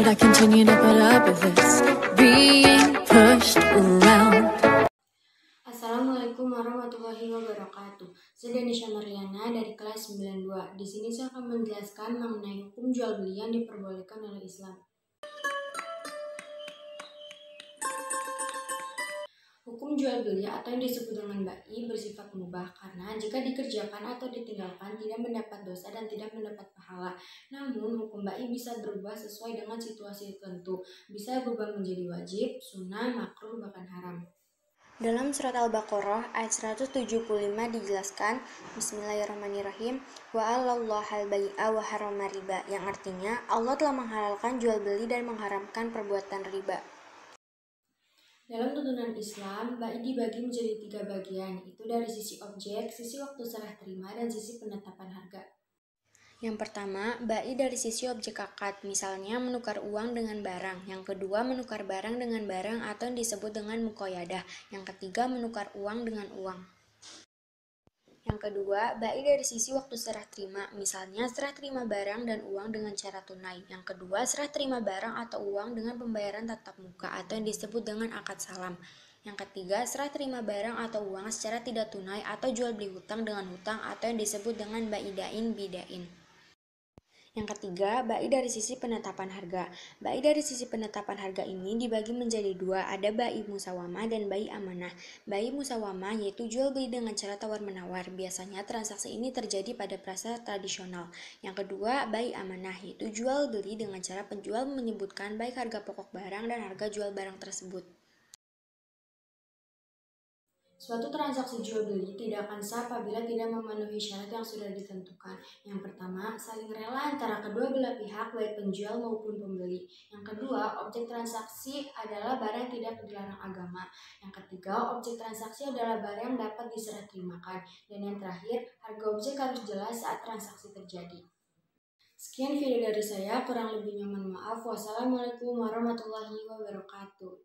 should I continue to put up with this? Being pushed around. Assalamualaikum warahmatullahi wabarakatuh. Saya Danisha Mariana dari kelas 92. Di sini saya akan menjelaskan mengenai hukum jual beli yang diperbolehkan oleh Islam. Hukum jual beli atau yang disebut dengan ba'i bersifat mubah karena jika dikerjakan atau ditinggalkan tidak mendapat dosa dan tidak mendapat pahala. Namun hukum ba'i bisa berubah sesuai dengan situasi tertentu. Bisa berubah menjadi wajib, sunnah, makruh, bahkan haram. Dalam surat Al-Baqarah ayat 175 dijelaskan Bismillahirrahmanirrahim wa hal bai'a wa riba yang artinya Allah telah menghalalkan jual beli dan mengharamkan perbuatan riba. Dalam tuntunan Islam, baik dibagi menjadi tiga bagian, itu dari sisi objek, sisi waktu serah terima, dan sisi penetapan harga. Yang pertama, baik dari sisi objek akad, misalnya menukar uang dengan barang. Yang kedua, menukar barang dengan barang atau yang disebut dengan mukoyadah. Yang ketiga, menukar uang dengan uang. Yang kedua, baik dari sisi waktu serah terima, misalnya serah terima barang dan uang dengan cara tunai. Yang kedua, serah terima barang atau uang dengan pembayaran tatap muka atau yang disebut dengan akad salam. Yang ketiga, serah terima barang atau uang secara tidak tunai atau jual beli hutang dengan hutang atau yang disebut dengan baidain bidain. Yang ketiga, baik dari sisi penetapan harga. Baik dari sisi penetapan harga ini dibagi menjadi dua, ada baik musawamah dan baik amanah. Baik musawamah yaitu jual beli dengan cara tawar-menawar. Biasanya transaksi ini terjadi pada pasar tradisional. Yang kedua, baik amanah yaitu jual beli dengan cara penjual menyebutkan baik harga pokok barang dan harga jual barang tersebut. Suatu transaksi jual beli tidak akan sah apabila tidak memenuhi syarat yang sudah ditentukan. Yang pertama, saling rela antara kedua belah pihak baik penjual maupun pembeli. Yang kedua, objek transaksi adalah barang tidak dilarang agama. Yang ketiga, objek transaksi adalah barang yang dapat diserah terimakan. Dan yang terakhir, harga objek harus jelas saat transaksi terjadi. Sekian video dari saya, kurang lebihnya mohon maaf. Wassalamualaikum warahmatullahi wabarakatuh.